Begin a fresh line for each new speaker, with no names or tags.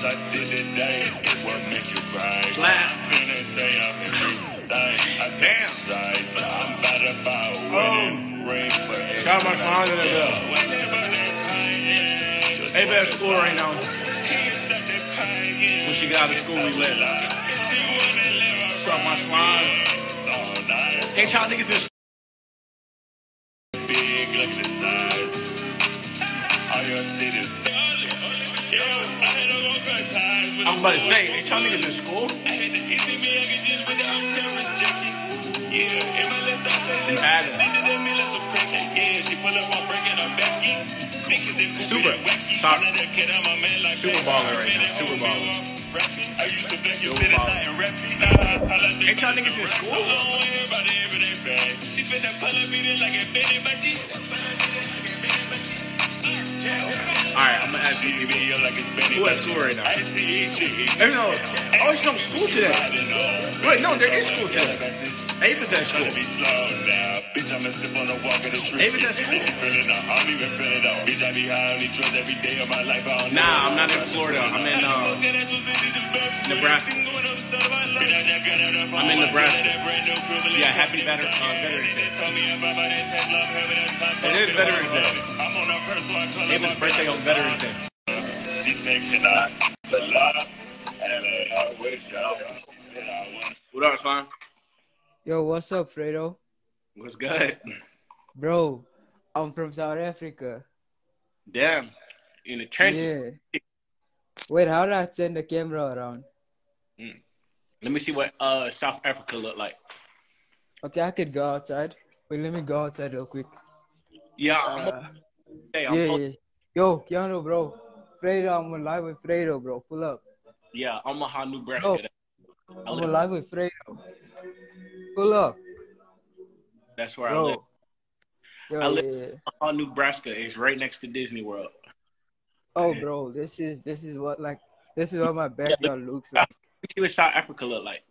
cause I did it day. What make you?
Slap.
Finna say I'm everything. I
Damn.
decide I'm about oh. to buy a wedding ring for
Shout out my well. Hey, best school right now. When she got out of school, we lit. Shout out my slime. Ain't y'all niggas in
Big, at the size. All your shit first time.
I was about to say, ain't y'all niggas in school?
I had to easy me, I could just without terrorist jacket. Yeah, in my left eye, say
You
this. Nigga tell me let's break. Yeah, she pull up on breaking her Becky. Niggas in
Super.
wacky.
Top.
Another kid, I'm a man like
Super baller right now. Super baller.
I used to think you
Super
said it's
baller.
not rapping. Nah, I like
Ain't y'all niggas in school?
Everybody, everyday fag. She finna pull up in it like a Benny Bachi.
Alright, People.
Video like
Who at school right now?
I see.
Hey. Oh, it's no school today. Wait, no, there is school today. Ava's at school.
On the.
Nah, I'm not in Florida. I'm in, uh, Nebraska. I'm in Nebraska. Yeah, happy veteran, uh, Veterans Day. It is Veterans Day. Ava's birthday on Veterans Day.
She's making a. And I wish I said I want
What up, fine?
Yo, what's up, Fredo?
What's good?
Bro, I'm from South Africa.
Damn. In the trenches.
Yeah. Wait, how do I turn the camera around?
Let me see what uh South Africa look like.
Okay, I could go outside. Wait, let me go outside real quick.
Yeah, I'm
Uh,
hey, I'm
yeah, yeah. Yo, Keanu, bro. Fredo, I'm live with Fredo, bro. Pull up.
yeah, I'm a hot New
Bro.
Nebraska. I
I'm
live-
on live with Fredo. Pull up,
That's where I live.
Yo,
I live-
yeah.
Omaha, Nebraska is right next to Disney World.
Oh, bro, this is this is what like this is what my backyard looks like.
Let me see what South Africa look like.